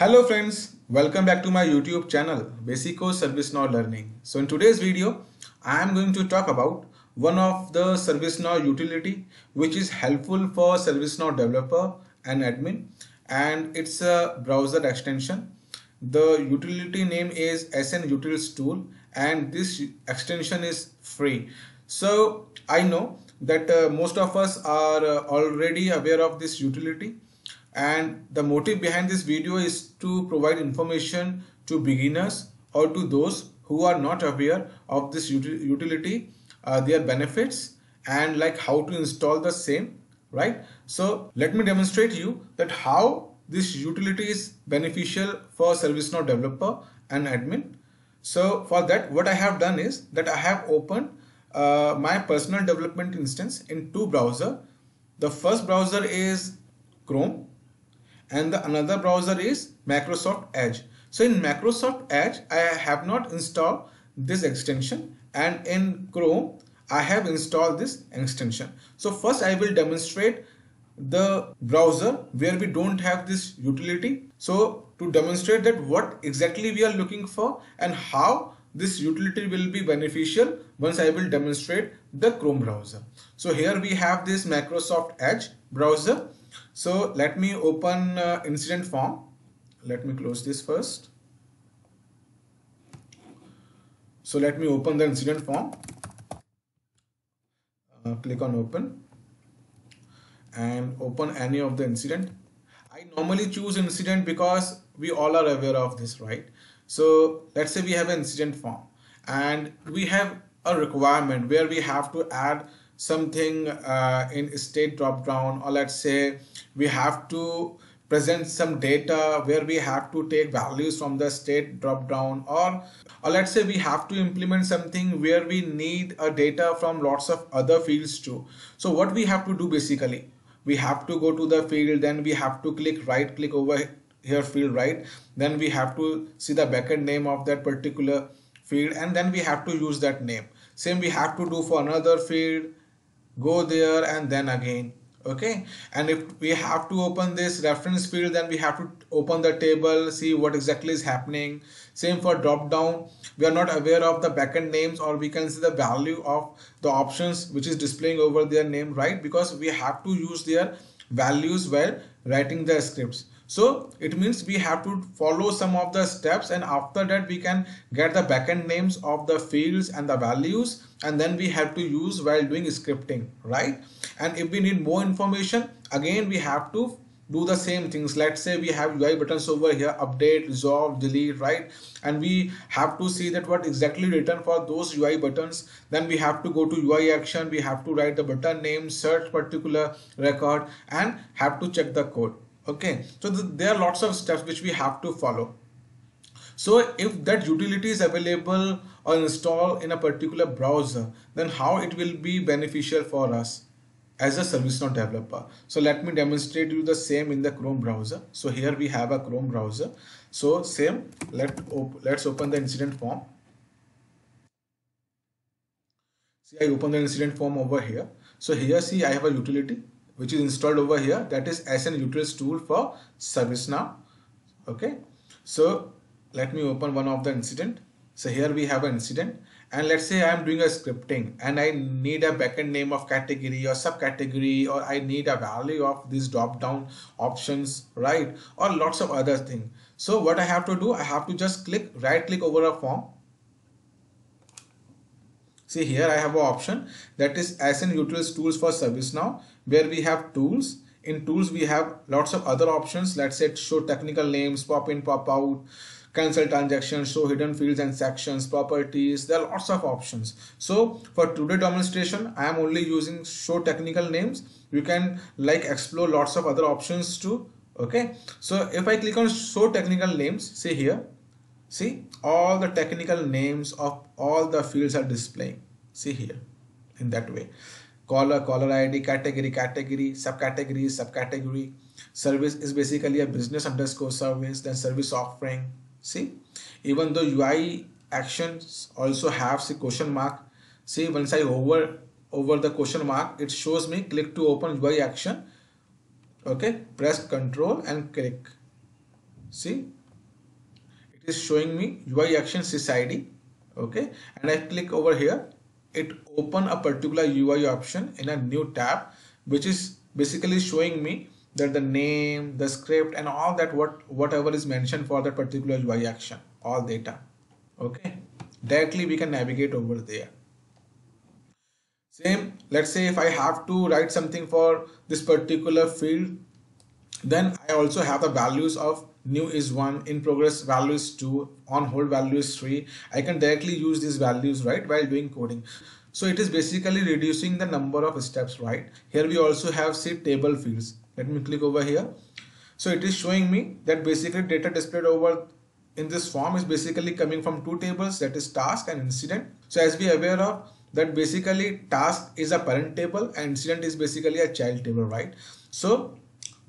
Hello friends, welcome back to my YouTube channel Basico ServiceNow Learning. So in today's video, I am going to talk about one of the ServiceNow utility which is helpful for ServiceNow developer and admin and it's a browser extension. The utility name is SN Utils tool and this extension is free. So I know that uh, most of us are uh, already aware of this utility and the motive behind this video is to provide information to beginners or to those who are not aware of this utility uh, their benefits and like how to install the same right? So let me demonstrate you that how this utility is beneficial for ServiceNow developer and admin. So for that what I have done is that I have opened uh, my personal development instance in two browser. The first browser is Chrome and the another browser is Microsoft Edge. So in Microsoft Edge, I have not installed this extension and in Chrome, I have installed this extension. So first I will demonstrate the browser where we don't have this utility. So to demonstrate that what exactly we are looking for and how this utility will be beneficial once I will demonstrate the Chrome browser. So here we have this Microsoft Edge browser so let me open uh, incident form. Let me close this first. So let me open the incident form. Uh, click on open and open any of the incident. I normally choose incident because we all are aware of this, right? So let's say we have an incident form and we have a requirement where we have to add something uh, in state drop down or let's say we have to present some data where we have to take values from the state drop down or or let's say we have to implement something where we need a data from lots of other fields too. So what we have to do basically? We have to go to the field then we have to click right click over here field right? Then we have to see the backend name of that particular field and then we have to use that name. Same we have to do for another field go there and then again okay? And if we have to open this reference field then we have to open the table see what exactly is happening. Same for drop down. We are not aware of the backend names or we can see the value of the options which is displaying over their name right? Because we have to use their values while writing the scripts so it means we have to follow some of the steps and after that we can get the backend names of the fields and the values and then we have to use while doing scripting, right? And if we need more information, again we have to do the same things. Let's say we have UI buttons over here update resolve delete right? And we have to see that what exactly written for those UI buttons. Then we have to go to UI action. We have to write the button name search particular record and have to check the code okay so th there are lots of steps which we have to follow so if that utility is available or installed in a particular browser then how it will be beneficial for us as a service ServiceNow developer. So let me demonstrate you the same in the Chrome browser. So here we have a Chrome browser. So same, let op let's open the incident form. See, I open the incident form over here. So here, see, I have a utility which is installed over here that is SN Utils tool for ServiceNow okay. So let me open one of the incident. So here we have an incident. And let's say I am doing a scripting and I need a backend name of category or subcategory or I need a value of these drop down options right? Or lots of other things so what I have to do I have to just click right click over a form See here I have an option that is SN Utils tools for ServiceNow where we have tools. In tools we have lots of other options. Let's say show technical names, pop in, pop out, cancel transactions, show hidden fields and sections, properties. There are lots of options. So for today demonstration, I am only using show technical names. You can like explore lots of other options too. Okay. So if I click on show technical names, see here, see all the technical names of all the fields are displaying. See here in that way. Caller caller id category category subcategory subcategory. Service is basically a business underscore service then service offering. See even though ui actions also have the question mark. See once i over over the question mark it shows me click to open ui action. Okay press control and click. See is showing me UI action sysID okay? And I click over here. It open a particular UI option in a new tab which is basically showing me that the name the script and all that what whatever is mentioned for that particular UI action all data okay? Directly we can navigate over there. Same let's say if I have to write something for this particular field then I also have the values of new is 1 in progress value is 2 on hold value is 3 I can directly use these values right while doing coding. So it is basically reducing the number of steps right? Here we also have see table fields. Let me click over here. So it is showing me that basically data displayed over in this form is basically coming from two tables that is task and incident. So as we are aware of that basically task is a parent table and incident is basically a child table right? So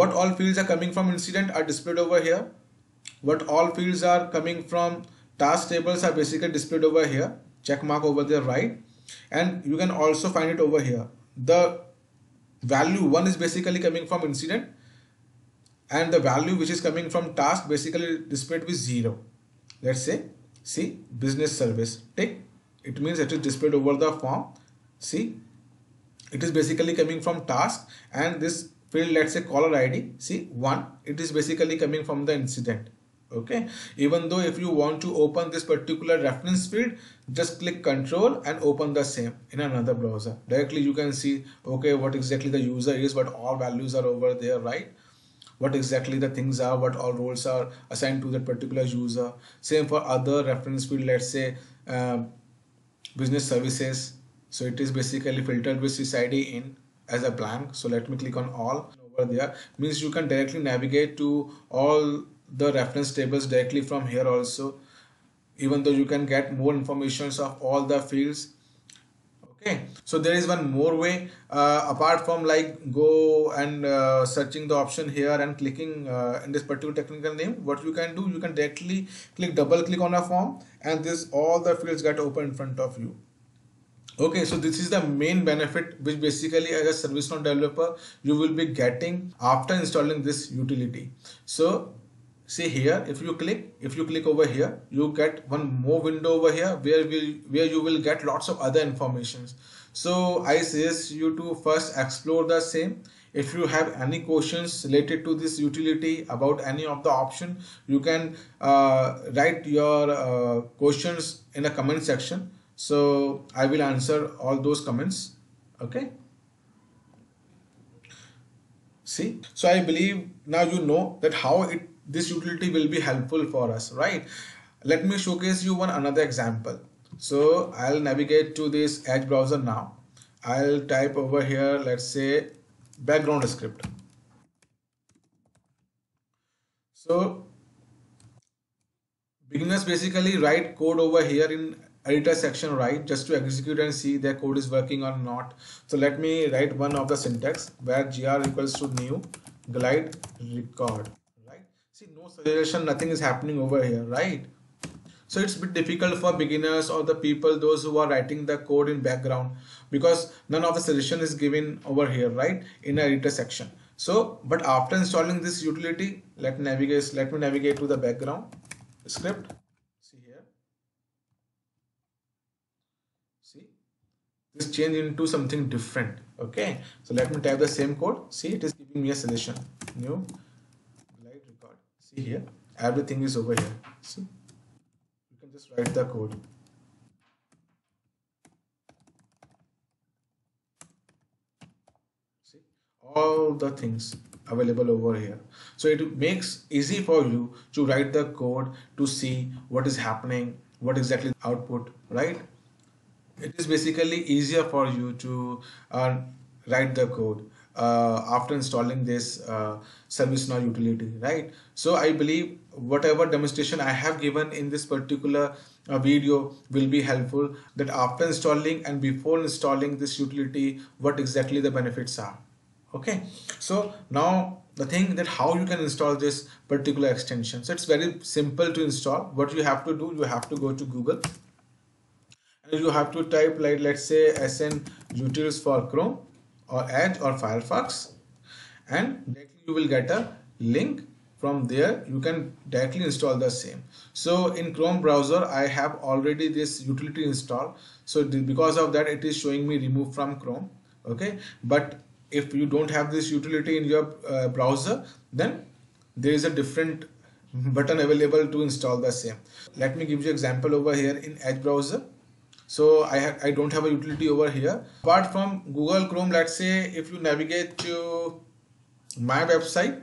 what all fields are coming from incident are displayed over here. What all fields are coming from task tables are basically displayed over here. Check mark over there right? And you can also find it over here. The value one is basically coming from incident and the value which is coming from task basically displayed with zero. Let's say see business service take it means it is displayed over the form. See it is basically coming from task and this field let's say caller id see one it is basically coming from the incident okay? Even though if you want to open this particular reference field just click control and open the same in another browser. Directly you can see okay what exactly the user is what all values are over there right? What exactly the things are what all roles are assigned to that particular user. Same for other reference field let's say uh, business services. So it is basically filtered with sysID in as a blank. So let me click on all over there. Means you can directly navigate to all the reference tables directly from here also. Even though you can get more informations of all the fields. Okay. So there is one more way. Uh, apart from like go and uh, searching the option here and clicking uh, in this particular technical name what you can do you can directly click double click on a form and this all the fields get open in front of you okay so this is the main benefit which basically as a service developer you will be getting after installing this utility. So see here if you click if you click over here you get one more window over here where will where you will get lots of other informations. So i suggest you to first explore the same. If you have any questions related to this utility about any of the option you can uh, write your uh, questions in a comment section so I will answer all those comments okay? See? So I believe now you know that how it this utility will be helpful for us right? Let me showcase you one another example. So I'll navigate to this edge browser now. I'll type over here let's say background script. So beginners basically write code over here in editor section right just to execute and see their code is working or not. So let me write one of the syntax where gr equals to new glide record right? See no suggestion nothing is happening over here right? So it's a bit difficult for beginners or the people those who are writing the code in background because none of the suggestion is given over here right in a editor section. So but after installing this utility let navigate let me navigate to the background script this change into something different okay? So let me type the same code. See it is giving me a suggestion. New glide record. See here everything is over here. See you can just write the code. See all the things available over here. So it makes easy for you to write the code to see what is happening what exactly output right it is basically easier for you to uh, write the code uh, after installing this uh, ServiceNow utility, right? So I believe whatever demonstration I have given in this particular uh, video will be helpful that after installing and before installing this utility, what exactly the benefits are. Okay, so now the thing that how you can install this particular extension. So it's very simple to install. What you have to do, you have to go to Google you have to type like let's say sn utils for chrome or edge or firefox and you will get a link from there. You can directly install the same. So in chrome browser i have already this utility installed. So because of that it is showing me remove from chrome okay? But if you don't have this utility in your uh, browser then there is a different button available to install the same. Let me give you example over here in edge browser so I, I don't have a utility over here. Apart from google chrome let's say if you navigate to my website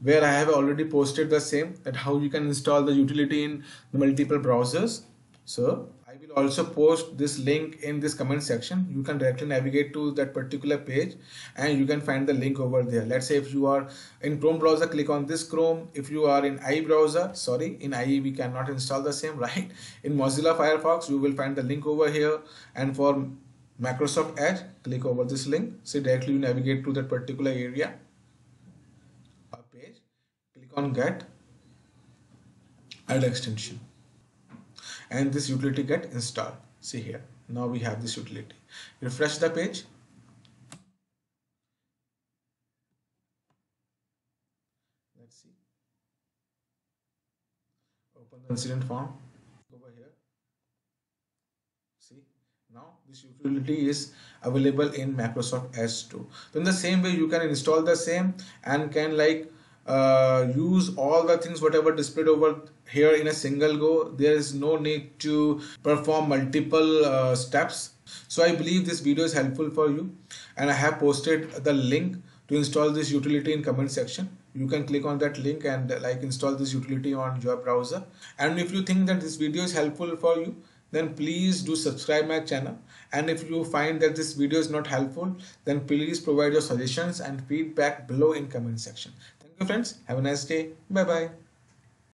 where I have already posted the same that how you can install the utility in multiple browsers. So will also post this link in this comment section. You can directly navigate to that particular page and you can find the link over there. Let's say if you are in Chrome browser click on this Chrome. If you are in IE browser sorry in IE we cannot install the same right? In Mozilla Firefox you will find the link over here. And for Microsoft Edge click over this link. So directly you navigate to that particular area page, click on get. Add extension and this utility get installed. See here. Now we have this utility. Refresh the page. Let's see. Open the incident form. Over here. See? Now this utility is available in Microsoft S2 so in the same way you can install the same and can like uh, use all the things whatever displayed over here in a single go there is no need to perform multiple uh, steps. So i believe this video is helpful for you. And i have posted the link to install this utility in comment section. You can click on that link and like install this utility on your browser. And if you think that this video is helpful for you then please do subscribe my channel. And if you find that this video is not helpful then please provide your suggestions and feedback below in comment section. Thank you friends. Have a nice day. Bye bye